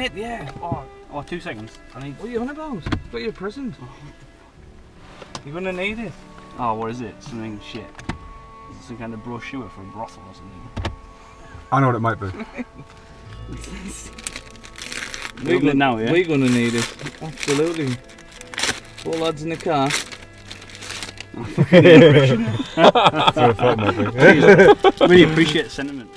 Mate, yeah. Oh, oh, two seconds. I need. What are you on about? Got your present. Oh. You're gonna need it. Oh, what is it? Something shit. Is it some kind of brochure for a brothel or something? I know what it might be. Google it now, yeah? We're gonna need it. Absolutely. Four lads in the car. That's what I thought it might be. really appreciate sentiment.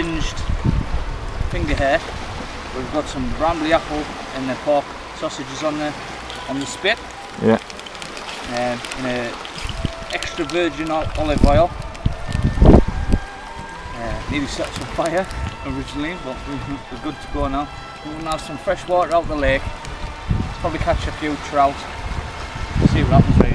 Singed finger hair. We've got some Bramley apple and the pork sausages on the on the spit. Yeah. Um, in a extra virgin olive oil. Uh, nearly set some fire originally, but we- we're good to go now. We're gonna have some fresh water out the lake. Probably catch a few trout. See what happens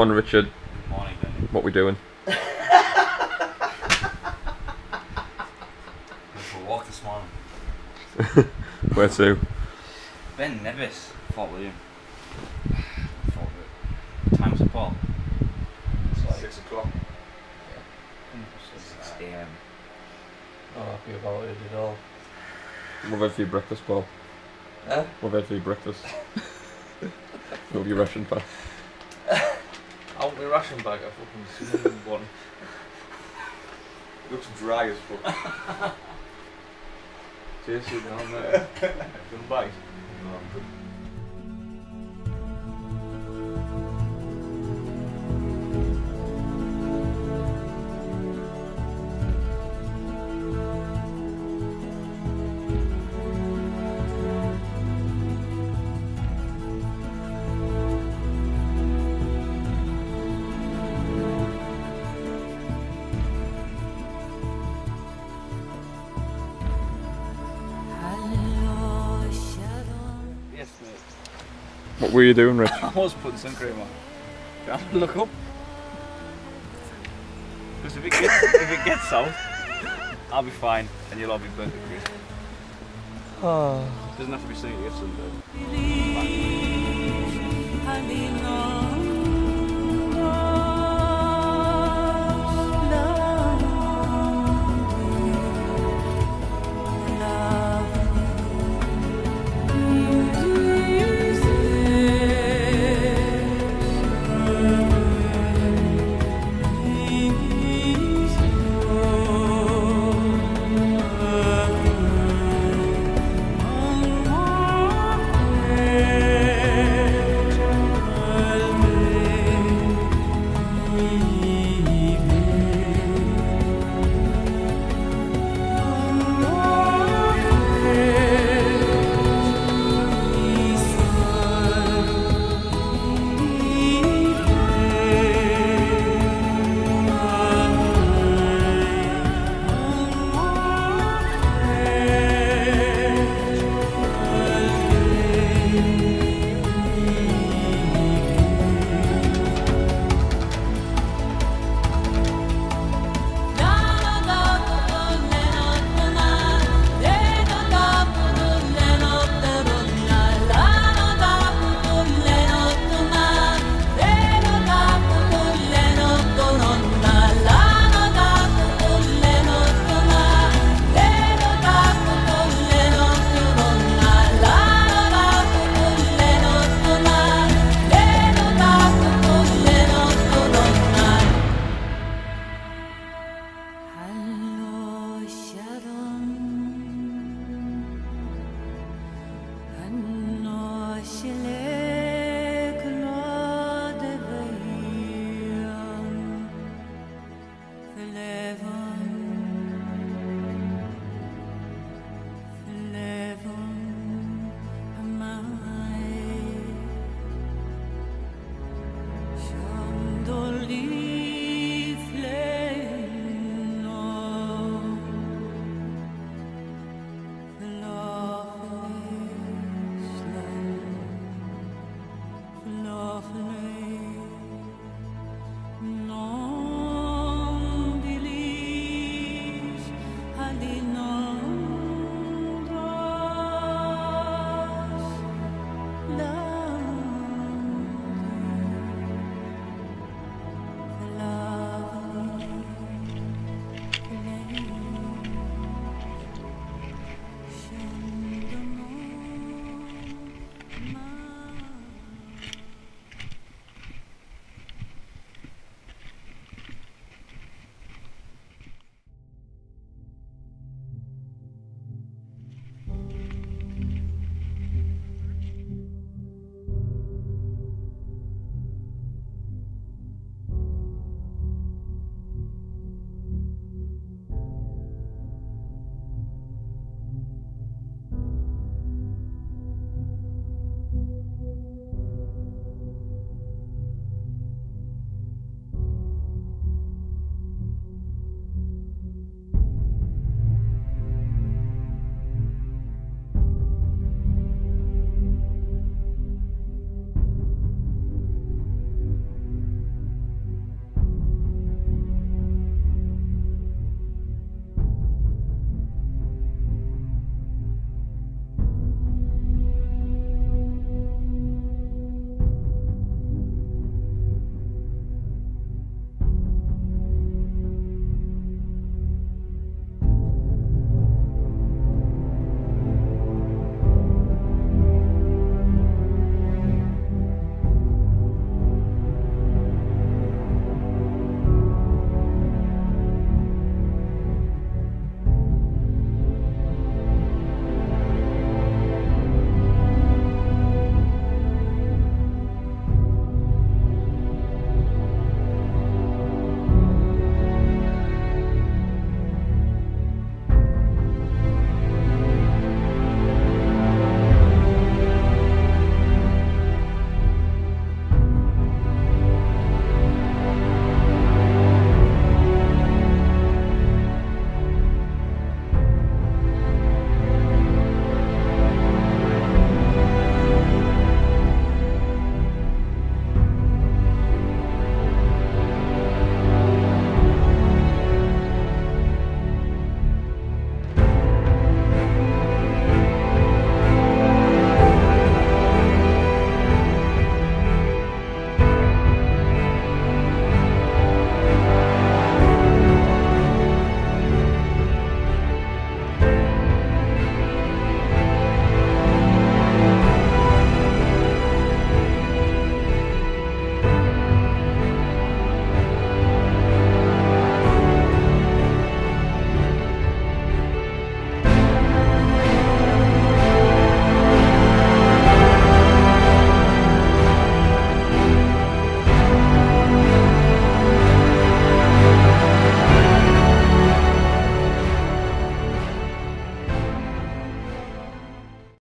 Morning, Richard. Morning, then. What we doing? Went for a walk this morning. Where to? Ben Nevis, Fort William. Fort William. Times of Paul. It's like Six o'clock. 6 a.m. Oh, happy about it at all. What have you had for your breakfast, Paul? Huh? What have you had for your breakfast? what have your ration pack? Out my ration bag, I fucking seen one. Looks dry as fuck. Cheers, you down there. Come back. No, What were you doing, Rich? I was putting sun cream on. Do you want to look up? Because if it gets if it gets south, I'll be fine, and you'll all be burnt to crisp. Doesn't have to be sunny, it's sunburned.